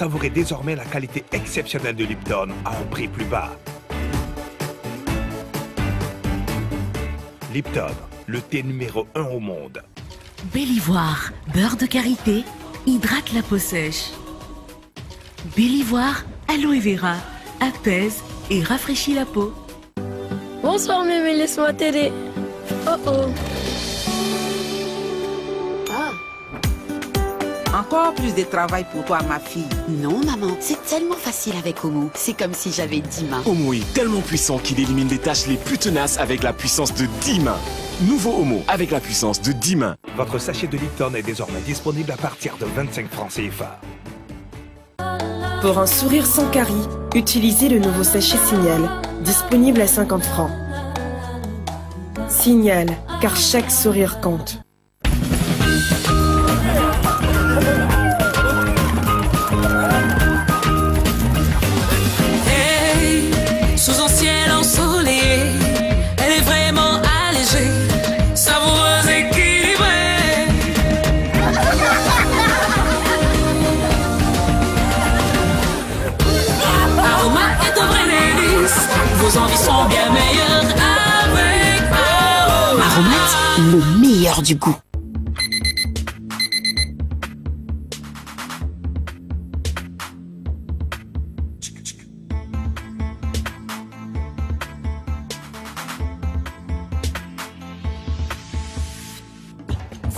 Savourez désormais la qualité exceptionnelle de Lipton à un prix plus bas. Lipton, le thé numéro 1 au monde. Bellivoire, beurre de karité, hydrate la peau sèche. Bellivoire, aloe vera, apaise et rafraîchit la peau. Bonsoir mémé, laisse-moi t'aider. Oh oh. Encore plus de travail pour toi, ma fille. Non, maman, c'est tellement facile avec Omo. C'est comme si j'avais 10 mains. Homo est tellement puissant qu'il élimine les tâches les plus tenaces avec la puissance de 10 mains. Nouveau Homo avec la puissance de 10 mains. Votre sachet de Lipton est désormais disponible à partir de 25 francs CFA. Pour un sourire sans carie, utilisez le nouveau sachet Signal, disponible à 50 francs. Signal, car chaque sourire compte. Le meilleur du goût.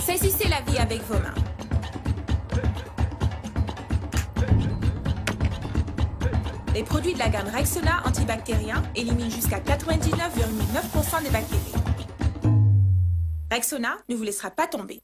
Saisissez la vie avec vos mains. Les produits de la gamme Rexona antibactérien éliminent jusqu'à 99,9% des bactéries. Rexona ne vous laissera pas tomber.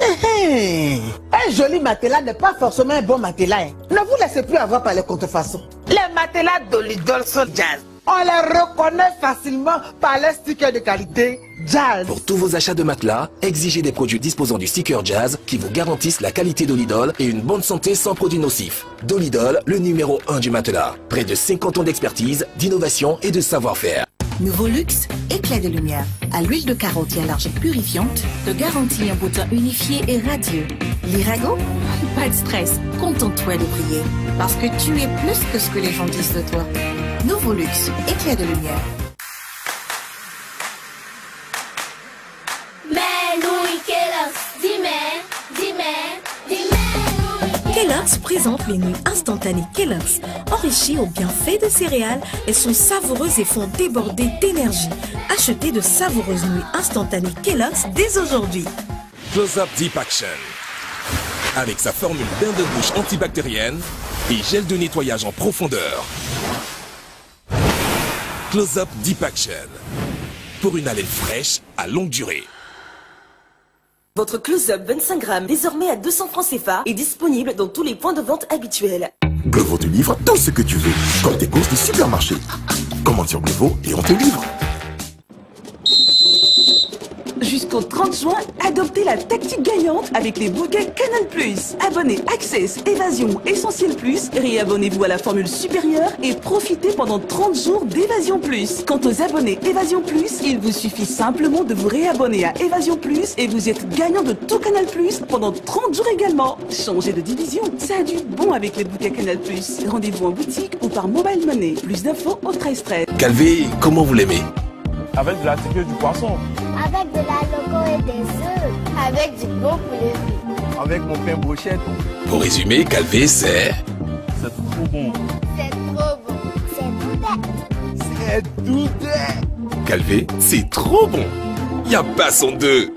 Hé, Un joli matelas n'est pas forcément un bon matelas. hein. Ne vous laissez plus avoir par les contrefaçons. Les matelas d'Olidol sont jazz. On les reconnaît facilement par les stickers de qualité jazz. Pour tous vos achats de matelas, exigez des produits disposant du sticker Jazz qui vous garantissent la qualité d'Olidol et une bonne santé sans produits nocifs. Dolidol, le numéro 1 du matelas. Près de 50 ans d'expertise, d'innovation et de savoir-faire. Nouveau luxe, éclat de lumière. À l'huile de carotte et à l'argile purifiante, te garantit un bouton unifié et radieux. L'Irago? Pas de stress, contente-toi de briller. Parce que tu es plus que ce que les gens disent de toi. Nouveau luxe, éclat de lumière. Kellogg's présente les nuits instantanées Kellogg's. Enrichies aux bienfaits de céréales, elles sont savoureuses et font déborder d'énergie. Achetez de savoureuses nuits instantanées Kellogg's dès aujourd'hui. Close-Up Deep Action. Avec sa formule bain de bouche antibactérienne et gel de nettoyage en profondeur. Close-Up Deep Action. Pour une haleine fraîche à longue durée. Votre close-up 25 grammes, désormais à 200 francs CFA, est disponible dans tous les points de vente habituels. Glovo te livre tout ce que tu veux, comme tes courses du supermarché. Commande sur Glovo et on te livre. Jusqu'au 30 juin, adoptez la tactique gagnante avec les bouquets Canal+. Abonnez Access, Évasion, Essentiel Plus, réabonnez-vous à la formule supérieure et profitez pendant 30 jours d'Évasion Plus. Quant aux abonnés Évasion Plus, il vous suffit simplement de vous réabonner à Évasion Plus et vous êtes gagnant de tout Canal+, pendant 30 jours également. Changez de division, ça a du bon avec les bouquets Canal+. Rendez-vous en boutique ou par mobile money. Plus d'infos au 13 13. Calvé, comment vous l'aimez? Avec de la du poisson. Avec de la loco et des œufs. Avec du bon poulet frit. Avec mon pain brochette. Pour résumer, Calvé, c'est... C'est trop bon. C'est trop bon. C'est C'est doudé. doudé. Calvé, c'est trop bon. Y a pas son deux.